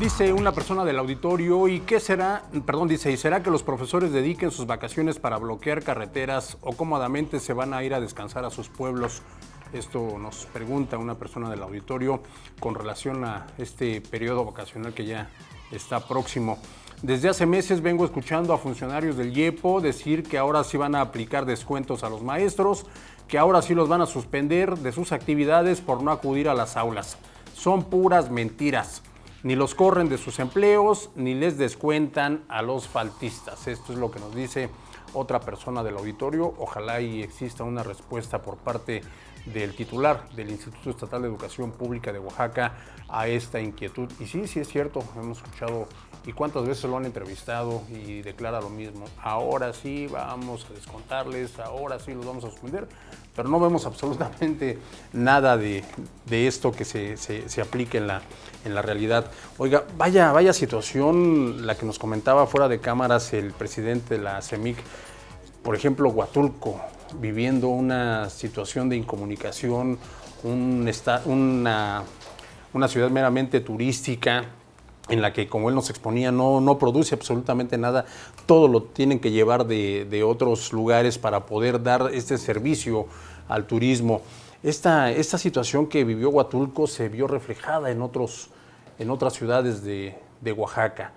Dice una persona del auditorio, ¿y qué será? Perdón, dice, ¿y será que los profesores dediquen sus vacaciones para bloquear carreteras o cómodamente se van a ir a descansar a sus pueblos? Esto nos pregunta una persona del auditorio con relación a este periodo vacacional que ya está próximo. Desde hace meses vengo escuchando a funcionarios del IEPO decir que ahora sí van a aplicar descuentos a los maestros, que ahora sí los van a suspender de sus actividades por no acudir a las aulas. Son puras mentiras ni los corren de sus empleos, ni les descuentan a los faltistas. Esto es lo que nos dice otra persona del auditorio. Ojalá y exista una respuesta por parte del titular del Instituto Estatal de Educación Pública de Oaxaca a esta inquietud. Y sí, sí es cierto, hemos escuchado y cuántas veces lo han entrevistado y declara lo mismo. Ahora sí vamos a descontarles, ahora sí los vamos a suspender, pero no vemos absolutamente nada de, esto que se, se, aplique en la, en la realidad. Oiga, vaya, vaya situación la que nos comentaba fuera de cámaras el presidente de la CEMIC, por ejemplo, Huatulco, viviendo una situación de incomunicación, una, una ciudad meramente turística, en la que, como él nos exponía, no, no produce absolutamente nada, todo lo tienen que llevar de, otros lugares para poder dar este servicio al turismo. Esta, esta situación que vivió Huatulco se vio reflejada en, otros, en otras ciudades de, Oaxaca.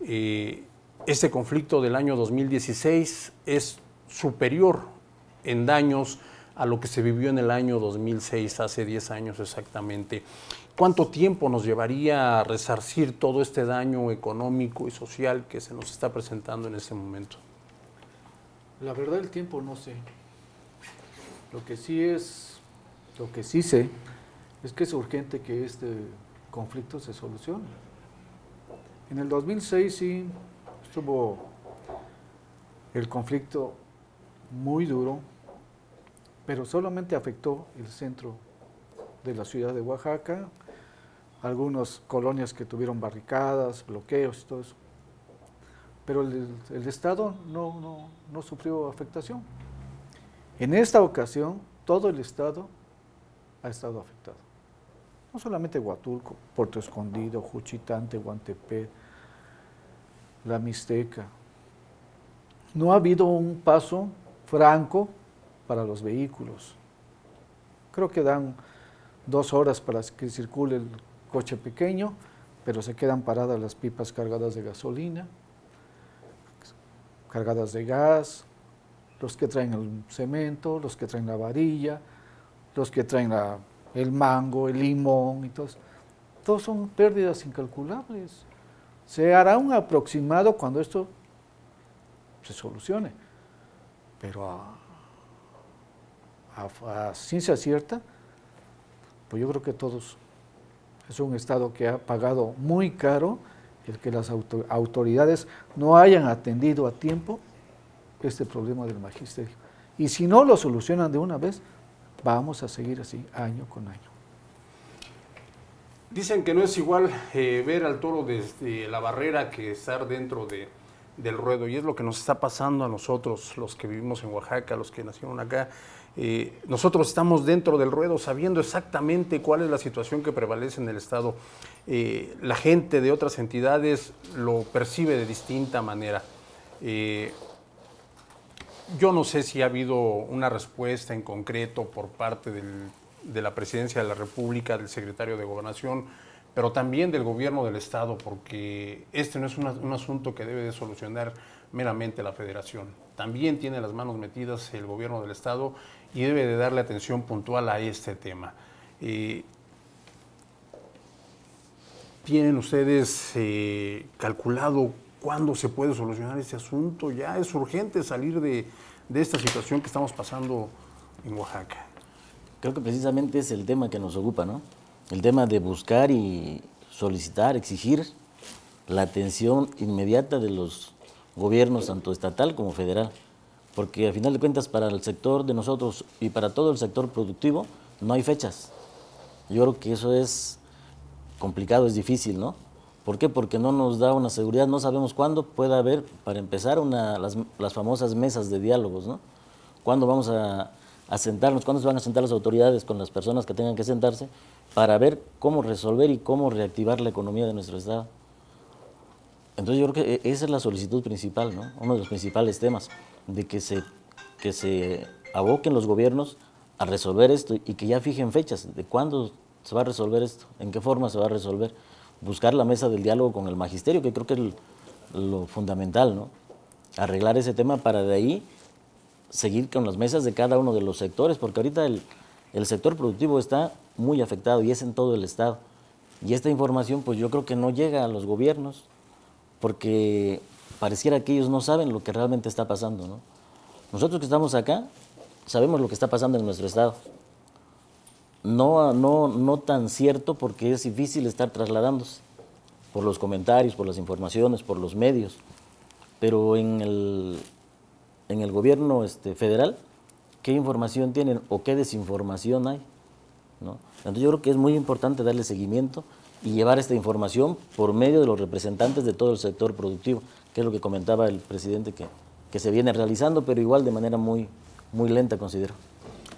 Eh, este conflicto del año 2016 es superior en daños a lo que se vivió en el año 2006, hace 10 años exactamente. ¿Cuánto tiempo nos llevaría a resarcir todo este daño económico y social que se nos está presentando en este momento? La verdad el tiempo no sé. Lo que sí es, lo que sí sé, es que es urgente que este conflicto se solucione. En el 2006 sí estuvo el conflicto muy duro, pero solamente afectó el centro de la ciudad de Oaxaca, algunas colonias que tuvieron barricadas, bloqueos todo eso. Pero el, Estado no, no, sufrió afectación. En esta ocasión, todo el Estado ha estado afectado. No solamente Huatulco, Puerto Escondido, Juchitán, Tehuantepec, la Mixteca. No ha habido un paso franco para los vehículos. Creo que dan dos horas para que circule el coche pequeño, pero se quedan paradas las pipas cargadas de gasolina, cargadas de gas, los que traen el cemento, los que traen la varilla, los que traen el mango, el limón y todo Todos son pérdidas incalculables. Se hará un aproximado cuando esto se solucione, pero a ciencia cierta, pues yo creo que todos es un Estado que ha pagado muy caro el que las autoridades no hayan atendido a tiempo este problema del magisterio. Y si no lo solucionan de una vez, vamos a seguir así año con año. Dicen que no es igual eh, ver al toro desde la barrera que estar dentro de, del ruedo, y es lo que nos está pasando a nosotros, los que vivimos en Oaxaca, los que nacieron acá. Eh, nosotros estamos dentro del ruedo sabiendo exactamente cuál es la situación que prevalece en el Estado. Eh, la gente de otras entidades lo percibe de distinta manera. Eh, yo no sé si ha habido una respuesta en concreto por parte de la Presidencia de la República, del Secretario de Gobernación, pero también del Gobierno del Estado, porque este no es un asunto que debe de solucionar meramente la Federación. También tiene las manos metidas el Gobierno del Estado y debe de darle atención puntual a este tema. Eh, ¿Tienen ustedes eh, calculado cuándo se puede solucionar este asunto? Ya es urgente salir de, de esta situación que estamos pasando en Oaxaca. Creo que precisamente es el tema que nos ocupa, ¿no? El tema de buscar y solicitar, exigir la atención inmediata de los gobiernos, tanto estatal como federal porque a final de cuentas para el sector de nosotros y para todo el sector productivo no hay fechas. Yo creo que eso es complicado, es difícil, ¿no? ¿Por qué? Porque no nos da una seguridad, no sabemos cuándo pueda haber, para empezar, una, las, famosas mesas de diálogos, ¿no? ¿Cuándo vamos a, a sentarnos, cuándo se van a sentar las autoridades con las personas que tengan que sentarse para ver cómo resolver y cómo reactivar la economía de nuestro Estado? Entonces yo creo que e, esa es la solicitud principal, ¿no? uno de los principales temas, de que se, que se aboquen los gobiernos a resolver esto y que ya fijen fechas de cuándo se va a resolver esto, en qué forma se va a resolver. Buscar la mesa del diálogo con el magisterio, que creo que es lo fundamental, ¿no? Arreglar ese tema para de ahí seguir con las mesas de cada uno de los sectores, porque ahorita el, el sector productivo está muy afectado y es en todo el Estado. Y esta información, pues yo creo que no llega a los gobiernos, porque pareciera que ellos no saben lo que realmente está pasando. ¿no? Nosotros que estamos acá, sabemos lo que está pasando en nuestro Estado. No, no, no tan cierto porque es difícil estar trasladándose por los comentarios, por las informaciones, por los medios. Pero en el, en el gobierno este, federal, ¿qué información tienen o qué desinformación hay? ¿no? Entonces yo creo que es muy importante darle seguimiento y llevar esta información por medio de los representantes de todo el sector productivo, que es lo que comentaba el presidente que, que se viene realizando, pero igual de manera muy, muy lenta, considero.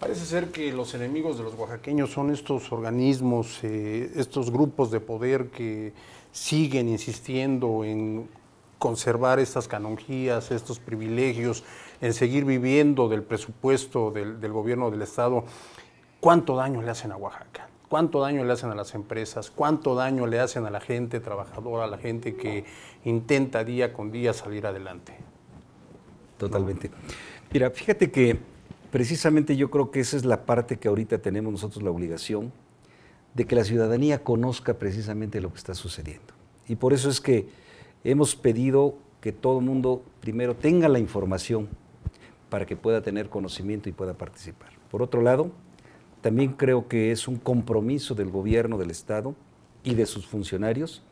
Parece ser que los enemigos de los oaxaqueños son estos organismos, eh, estos grupos de poder que siguen insistiendo en conservar estas canonjías, estos privilegios, en seguir viviendo del presupuesto del, gobierno del Estado. ¿Cuánto daño le hacen a Oaxaca? ¿Cuánto daño le hacen a las empresas? ¿Cuánto daño le hacen a la gente trabajadora, a la gente que intenta día con día salir adelante? Totalmente. Mira, fíjate que precisamente yo creo que esa es la parte que ahorita tenemos nosotros la obligación de que la ciudadanía conozca precisamente lo que está sucediendo. Y por eso es que hemos pedido que todo el mundo primero tenga la información para que pueda tener conocimiento y pueda participar. Por otro lado, también creo que es un compromiso del gobierno del Estado y de sus funcionarios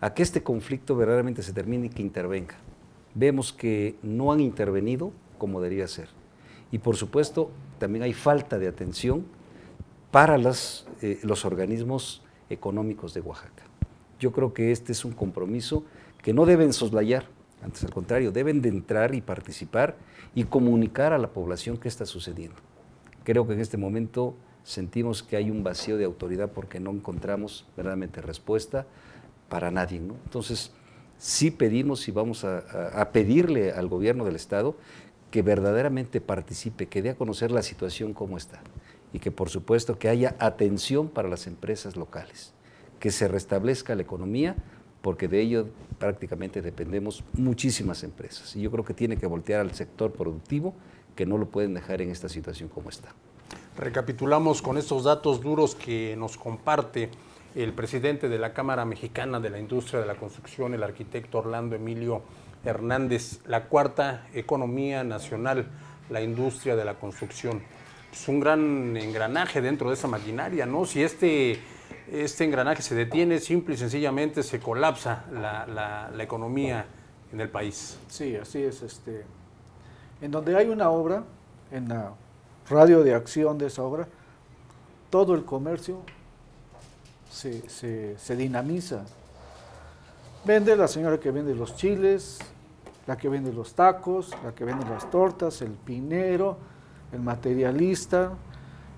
a que este conflicto verdaderamente se termine y que intervenga. Vemos que no han intervenido como debería ser. Y por supuesto, también hay falta de atención para eh, los organismos económicos de Oaxaca. Yo creo que este es un compromiso que no deben soslayar, antes al contrario, deben de entrar y participar y comunicar a la población qué está sucediendo. Creo que en este momento sentimos que hay un vacío de autoridad porque no encontramos verdaderamente respuesta para nadie. Entonces, sí pedimos y vamos a, pedirle al gobierno del Estado que verdaderamente participe, que dé a conocer la situación como está y que por supuesto que haya atención para las empresas locales, que se restablezca la economía porque de ello prácticamente dependemos muchísimas empresas. Y yo creo que tiene que voltear al sector productivo, que no lo pueden dejar en esta situación como está. Recapitulamos con estos datos duros que nos comparte el presidente de la Cámara Mexicana de la Industria de la Construcción, el arquitecto Orlando Emilio Hernández, la cuarta economía nacional, la industria de la construcción. Es un gran engranaje dentro de esa maquinaria, ¿no? Si este, este engranaje se detiene, simple y sencillamente se colapsa la, economía en el país. Sí, así es. Este, en donde hay una obra, en la radio de acción de esa obra, todo el comercio se, se, dinamiza. Vende la señora que vende los chiles, la que vende los tacos, la que vende las tortas, el pinero, el materialista,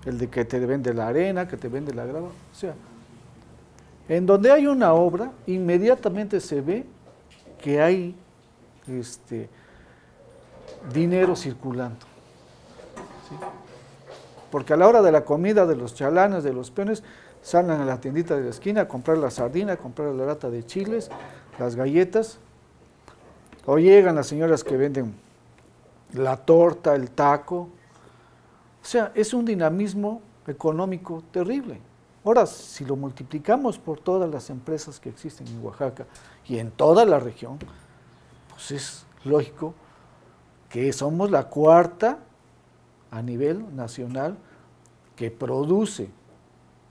el de que te vende la arena, que te vende la grava. O sea, en donde hay una obra, inmediatamente se ve que hay este, dinero circulando. Porque a la hora de la comida de los chalanes, de los peones, salen a la tiendita de la esquina a comprar la sardina, a comprar la lata de chiles, las galletas. O llegan las señoras que venden la torta, el taco. O sea, es un dinamismo económico terrible. Ahora, si lo multiplicamos por todas las empresas que existen en Oaxaca y en toda la región, pues es lógico que somos la cuarta a nivel nacional que produce.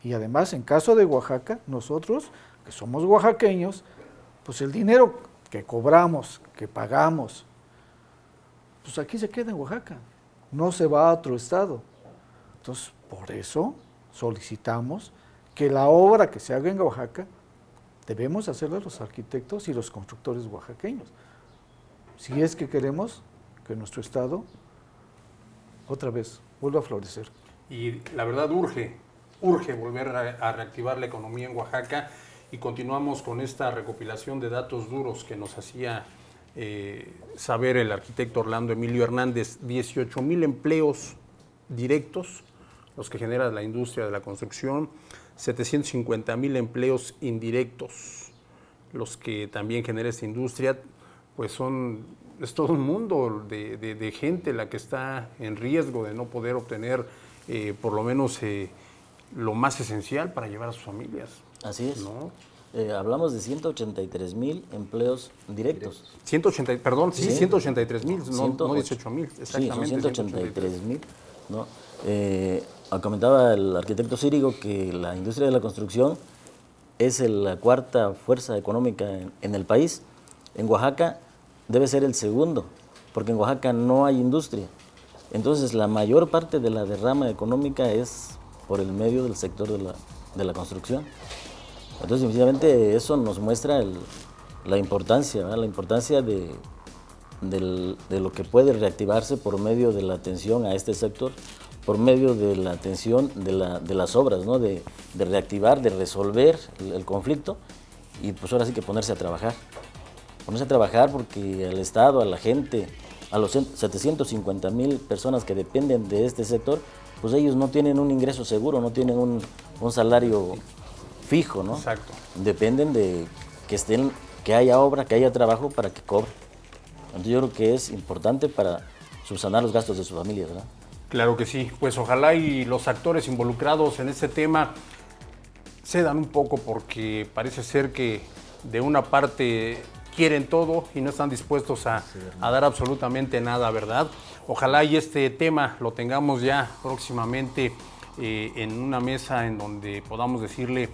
Y además, en caso de Oaxaca, nosotros, que somos oaxaqueños, pues el dinero que cobramos, que pagamos, pues aquí se queda en Oaxaca, no se va a otro estado. Entonces, por eso solicitamos que la obra que se haga en Oaxaca debemos hacerla los arquitectos y los constructores oaxaqueños. Si es que queremos que nuestro estado otra vez vuelva a florecer. Y la verdad urge, urge volver a, reactivar la economía en Oaxaca y continuamos con esta recopilación de datos duros que nos hacía eh, saber el arquitecto Orlando Emilio Hernández. 18 mil empleos directos, los que genera la industria de la construcción, 750 mil empleos indirectos, los que también genera esta industria, pues son, es todo un mundo de, gente la que está en riesgo de no poder obtener eh, por lo menos eh, lo más esencial para llevar a sus familias. Así es. Eh, hablamos de 183 mil empleos directos. 180, perdón, sí, 183 mil, no, 18 mil, exactamente. Sí, 183 mil. ¿no? Eh, comentaba el arquitecto Círigo que la industria de la construcción es la cuarta fuerza económica en, el país. En Oaxaca debe ser el segundo, porque en Oaxaca no hay industria. Entonces la mayor parte de la derrama económica es por el medio del sector de la, de la construcción. Entonces, definitivamente eso nos muestra la importancia, la importancia de, lo que puede reactivarse por medio de la atención a este sector, por medio de la atención de, la, de las obras, ¿no? de, de, reactivar, de resolver el, conflicto y pues ahora sí que ponerse a trabajar. Ponerse a trabajar porque al Estado, a la gente, a los 750 mil personas que dependen de este sector, pues ellos no tienen un ingreso seguro, no tienen un, un salario fijo, ¿no? Exacto. Dependen de que estén, que haya obra, que haya trabajo para que cobre. Entonces yo creo que es importante para subsanar los gastos de su familia, ¿verdad? Claro que sí. Pues ojalá y los actores involucrados en este tema cedan un poco porque parece ser que de una parte quieren todo y no están dispuestos a, a, dar absolutamente nada, ¿verdad? Ojalá y este tema lo tengamos ya próximamente eh, en una mesa en donde podamos decirle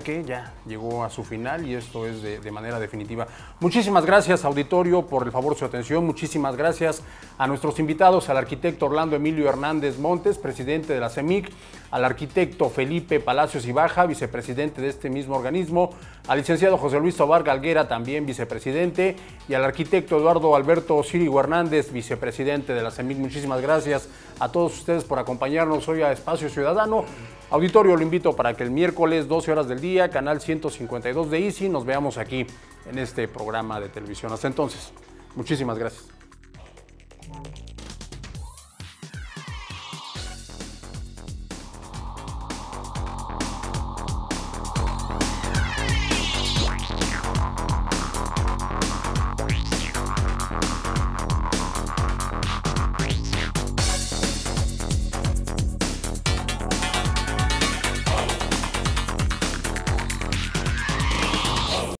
¿sabe? Ya llegó a su final y esto es de, manera definitiva. Muchísimas gracias, auditorio, por el favor de su atención. Muchísimas gracias a nuestros invitados, al arquitecto Orlando Emilio Hernández Montes, presidente de la CEMIC, al arquitecto Felipe Palacios y Baja, vicepresidente de este mismo organismo, al licenciado José Luis Tobar Galguera, también vicepresidente, y al arquitecto Eduardo Alberto Cirigo Hernández, vicepresidente de la CEMIC. Muchísimas gracias a todos ustedes por acompañarnos hoy a Espacio Ciudadano. Auditorio, lo invito para que el miércoles, 12 horas del día, canal 152 de Easy, nos veamos aquí en este programa de televisión. Hasta entonces, muchísimas gracias.